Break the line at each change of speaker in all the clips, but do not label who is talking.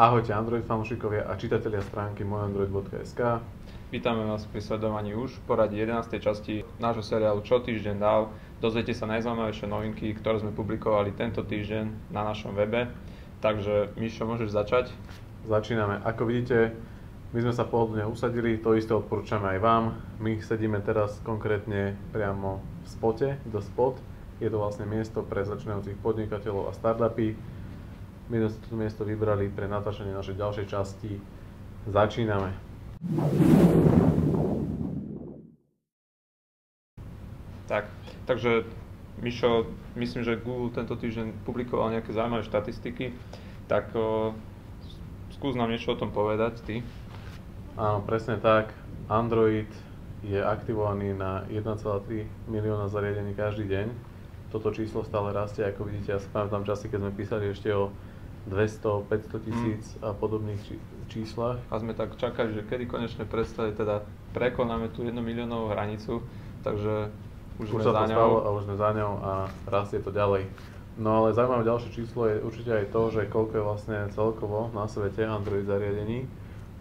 Ahojte Android fanúšikovia a čitatelia stránky mojandroid.sk
Vítame vás pri sledovaní už v poradí 11. časti nášho seriálu Čo týždeň dal. Dozviete sa najzaujímavejšie novinky, ktoré sme publikovali tento týždeň na našom webe. Takže Mišo, môžeš začať?
Začíname. Ako vidíte, my sme sa pohodlne usadili, to isté odporúčame aj vám. My sedíme teraz konkrétne priamo v spote, The Spot. Je to vlastne miesto pre začínajúcich podnikateľov a startupy my sme si toto miesto vybrali pre natáčanie našej ďalšej časti. Začíname.
Tak, takže Mišo, myslím, že Google tento týždeň publikoval nejaké zaujímavé štatistiky, tak o, skús nám niečo o tom povedať, ty.
Áno, presne tak. Android je aktivovaný na 1,3 milióna zariadení každý deň. Toto číslo stále rastie, ako vidíte, ja si pamätám časy, keď sme písali ešte o 200, 500 tisíc mm. a podobných či, číslach.
A sme tak čakali, že kedy konečne prestali, teda prekonáme tú 1 miliónovú hranicu, takže už, už sme za ňou. Stalo
a už sme za ňou a rastie to ďalej. No ale zaujímavé ďalšie číslo je určite aj to, že koľko je vlastne celkovo na svete Android zariadení.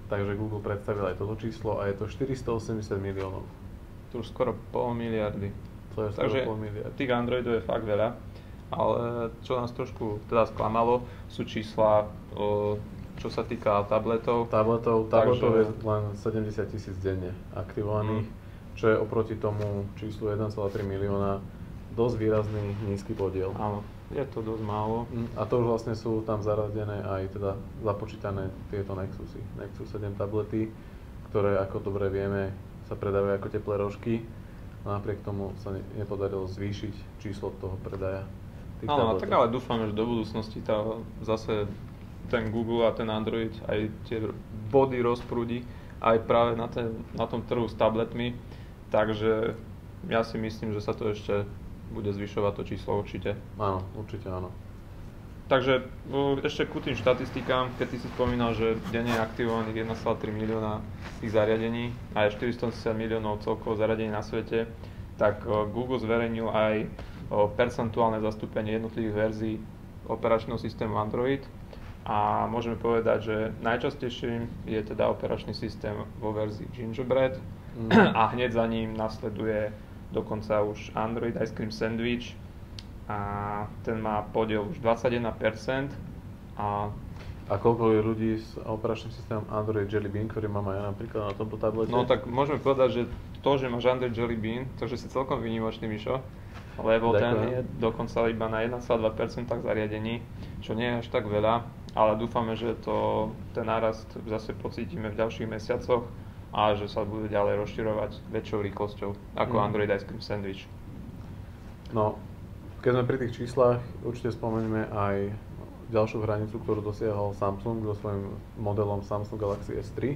Takže Google predstavil aj toto číslo a je to 480 miliónov.
To už skoro pol miliardy.
To je skoro Takže pol miliardy.
tých Androidov je fakt veľa ale čo nás trošku teda sklamalo, sú čísla, čo sa týka tabletov.
Tabletov, tabletov Takže... je len 70 tisíc denne aktivovaných, mm. čo je oproti tomu číslu 1,3 milióna dosť výrazný nízky podiel.
Áno, je to dosť málo.
Mm, a to už vlastne sú tam zaradené aj teda započítané tieto Nexusy. Nexus 7 tablety, ktoré ako dobre vieme sa predávajú ako teplé rožky. Napriek tomu sa nepodarilo zvýšiť číslo toho predaja.
Áno, tak ale dúfame, že do budúcnosti tá zase ten Google a ten Android aj tie body rozprúdi aj práve na, ten, na tom trhu s tabletmi. Takže ja si myslím, že sa to ešte bude zvyšovať to číslo určite.
Áno, určite áno.
Takže ešte ku tým štatistikám, keď ty si spomínal, že denne je aktivovaných 1,3 milióna tých zariadení a je 480 miliónov celkovo zariadení na svete, tak Google zverejnil aj percentuálne zastúpenie jednotlivých verzií operačného systému Android. A môžeme povedať, že najčastejším je teda operačný systém vo verzii Gingerbread. Mm. a hneď za ním nasleduje dokonca už Android Ice Cream Sandwich. A ten má podiel už 21% a
a koľko je ľudí s operačným systémom Android Jelly Bean, ktorý mám aj ja napríklad na tomto tablete?
No tak môžeme povedať, že to, že máš Android Jelly Bean, takže si celkom vynimočný, Mišo, lebo Ďakujem. ten je dokonca iba na 1,2% zariadení, čo nie je až tak veľa, ale dúfame, že to, ten nárast zase pocítime v ďalších mesiacoch a že sa bude ďalej rozširovať väčšou rýchlosťou ako mm. Android Ice Cream Sandwich.
No, keď sme pri tých číslach, určite spomenieme aj ďalšiu hranicu, ktorú dosiahol Samsung so svojím modelom Samsung Galaxy S3.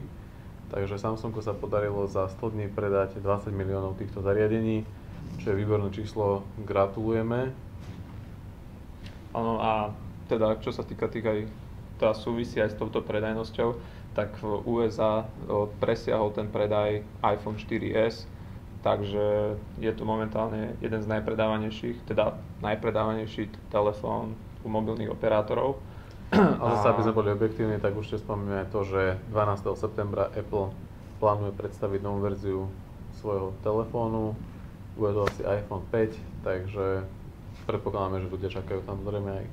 Takže Samsungu sa podarilo za 100 dní predať 20 miliónov týchto zariadení čo je výborné číslo, gratulujeme.
Áno a teda čo sa týka tých aj, tá súvisí aj s touto predajnosťou, tak v USA presiahol ten predaj iPhone 4S, takže je to momentálne jeden z najpredávanejších, teda najpredávanejší telefón u mobilných operátorov.
A zase, aby sme boli objektívni, tak určite spomíname aj to, že 12. septembra Apple plánuje predstaviť novú verziu svojho telefónu, bude to asi iPhone 5, takže predpokladáme, že ľudia čakajú tam zrejme aj,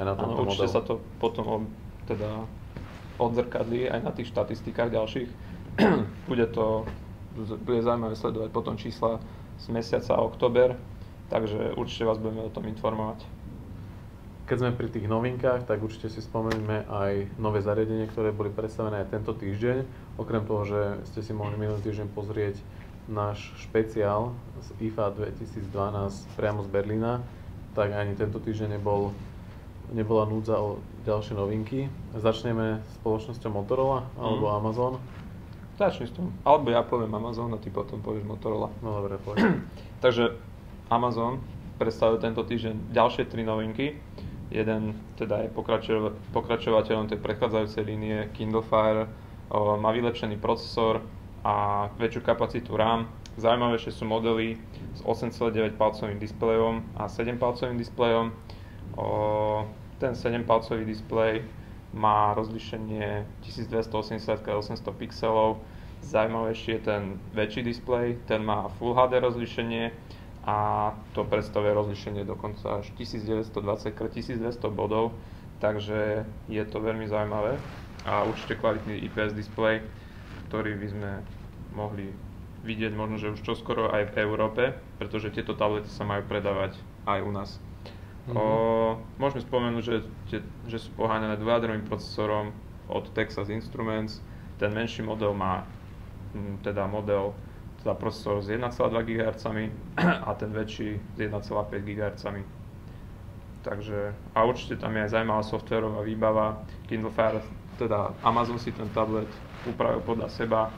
aj na tomto
modelu. Určite sa to potom teda odzrkadlí aj na tých štatistikách ďalších. bude to, bude zaujímavé sledovať potom čísla z mesiaca október, takže určite vás budeme o tom informovať.
Keď sme pri tých novinkách, tak určite si spomeníme aj nové zariadenie, ktoré boli predstavené aj tento týždeň. Okrem toho, že ste si mohli minulý týždeň pozrieť náš špeciál z IFA 2012 priamo z Berlína, tak ani tento týždeň nebol, nebola núdza o ďalšie novinky. Začneme spoločnosťou Motorola alebo mm. Amazon.
Začni s tom. Alebo ja poviem Amazon a ty potom povieš Motorola.
No dobre, poď.
Takže Amazon predstavil tento týždeň ďalšie tri novinky. Jeden teda je pokračo- pokračovateľom tej predchádzajúcej línie Kindle Fire, o, má vylepšený procesor, a väčšiu kapacitu RAM. Zaujímavejšie sú modely s 8,9 palcovým displejom a 7 palcovým displejom. Ten 7 palcový displej má rozlišenie 1280x800 pixelov, zaujímavejší je ten väčší displej, ten má Full HD rozlišenie a to predstavuje rozlišenie dokonca až 1920x1200 bodov, takže je to veľmi zaujímavé a určite kvalitný IPS displej, ktorý by sme mohli vidieť možno, že už čoskoro aj v Európe, pretože tieto tablety sa majú predávať aj u nás. Mm-hmm. O, môžeme spomenúť, že, že sú poháňané dvojadrovým procesorom od Texas Instruments. Ten menší model má teda model teda procesor s 1,2 GHz a ten väčší s 1,5 GHz. Takže, a určite tam je aj zaujímavá softverová výbava. Kindle Fire, teda Amazon si ten tablet upravil podľa seba,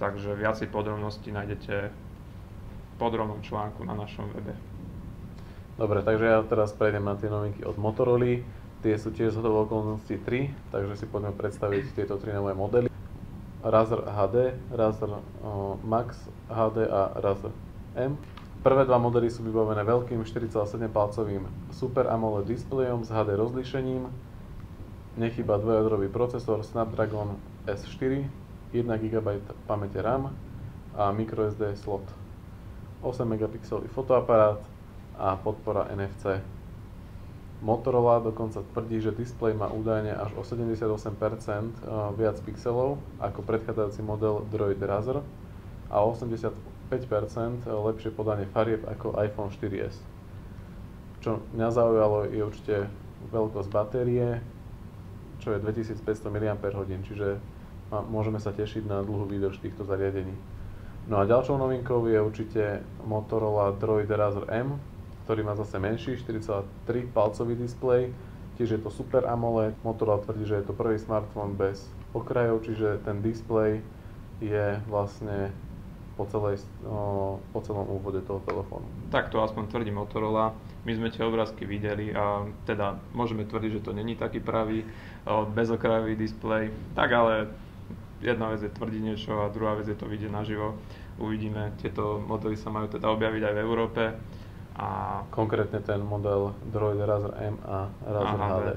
takže viacej podrobností nájdete v podrobnom článku na našom webe.
Dobre, takže ja teraz prejdem na tie novinky od Motorola. Tie sú tiež z okolností 3, takže si poďme predstaviť tieto tri nové modely. Razer HD, Razer Max HD a Razer M. Prvé dva modely sú vybavené veľkým 4,7 palcovým Super AMOLED displejom s HD rozlíšením. Nechýba dvojadrový procesor Snapdragon S4, 1 GB pamäte RAM a microSD slot. 8 megapixelový fotoaparát a podpora NFC. Motorola dokonca tvrdí, že displej má údajne až o 78% eh, viac pixelov ako predchádzajúci model Droid Razer a 85% lepšie podanie farieb ako iPhone 4S. Čo mňa zaujalo je určite veľkosť batérie, čo je 2500 mAh, čiže môžeme sa tešiť na dlhú výdrž týchto zariadení. No a ďalšou novinkou je určite Motorola Droid Razer M, ktorý má zase menší 4,3 palcový displej. Tiež je to Super AMOLED. Motorola tvrdí, že je to prvý smartfón bez okrajov, čiže ten displej je vlastne po, celej, po celom úvode toho telefónu.
Tak to aspoň tvrdí Motorola. My sme tie obrázky videli a teda môžeme tvrdiť, že to není taký pravý bezokrajový displej. Tak ale jedna vec je tvrdiť niečo a druhá vec je to vidieť naživo. Uvidíme, tieto modely sa majú teda objaviť aj v Európe.
A konkrétne ten model Droid Razer M a Razer HD.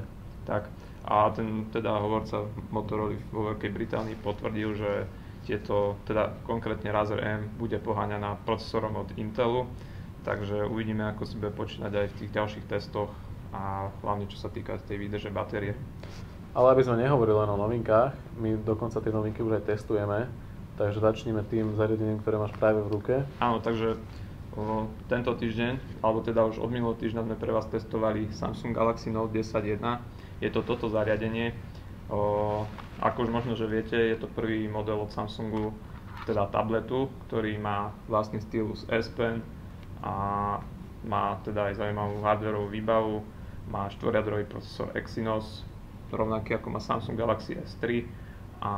Tak. A ten teda hovorca Motorola vo Veľkej Británii potvrdil, že tieto, teda konkrétne Razer M bude poháňaná procesorom od Intelu, takže uvidíme, ako si bude počínať aj v tých ďalších testoch a hlavne čo sa týka tej výdrže batérie.
Ale aby sme nehovorili len o novinkách, my dokonca tie novinky už aj testujeme, takže začneme tým zariadením, ktoré máš práve v ruke.
Áno, takže tento týždeň, alebo teda už od minulého týždňa sme pre vás testovali Samsung Galaxy Note 10.1. Je to toto zariadenie. O, ako už možno, že viete, je to prvý model od Samsungu, teda tabletu, ktorý má vlastný stylus S Pen a má teda aj zaujímavú hardwareovú výbavu, má štvoriadrový procesor Exynos, rovnaký ako má Samsung Galaxy S3 a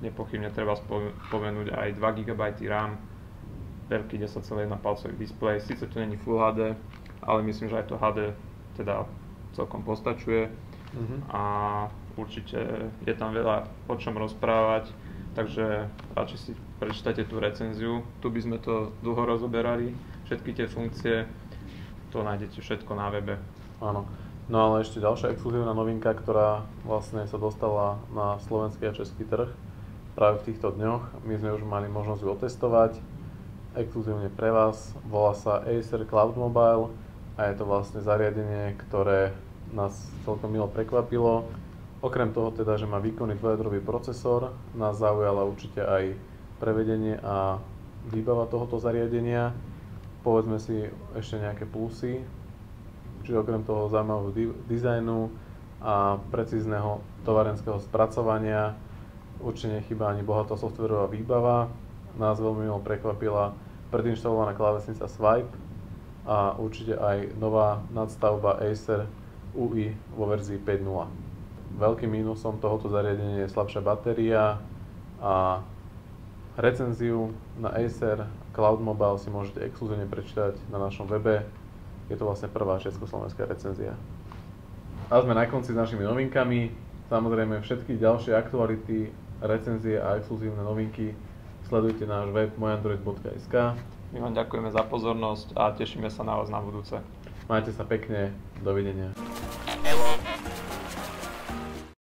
nepochybne treba spomenúť aj 2 GB RAM, veľký 10,1 palcový displej. Sice to není Full HD, ale myslím, že aj to HD teda celkom postačuje. Mm-hmm. A určite je tam veľa o čom rozprávať, takže radšej si prečítajte tú recenziu. Tu by sme to dlho rozoberali, všetky tie funkcie, to nájdete všetko na webe.
Áno. No ale ešte ďalšia exkluzívna novinka, ktorá vlastne sa dostala na slovenský a český trh práve v týchto dňoch. My sme už mali možnosť ju otestovať exkluzívne pre vás. Volá sa Acer Cloud Mobile a je to vlastne zariadenie, ktoré nás celkom milo prekvapilo. Okrem toho teda, že má výkonný dvojadrový procesor, nás zaujala určite aj prevedenie a výbava tohoto zariadenia. Povedzme si ešte nejaké plusy, čiže okrem toho zaujímavého dizajnu a precízneho tovarenského spracovania určite nechýba ani bohatá softverová výbava. Nás veľmi milo prekvapila predinštalovaná klávesnica Swipe a určite aj nová nadstavba Acer UI vo verzii 5.0. Veľkým mínusom tohoto zariadenia je slabšia batéria a recenziu na Acer Cloud Mobile si môžete exkluzívne prečítať na našom webe. Je to vlastne prvá československá recenzia. A sme na konci s našimi novinkami. Samozrejme všetky ďalšie aktuality, recenzie a exkluzívne novinky Sledujte náš web mojandroid.sk.
My vám ďakujeme za pozornosť a tešíme sa na vás na budúce.
Majte sa pekne, dovidenia.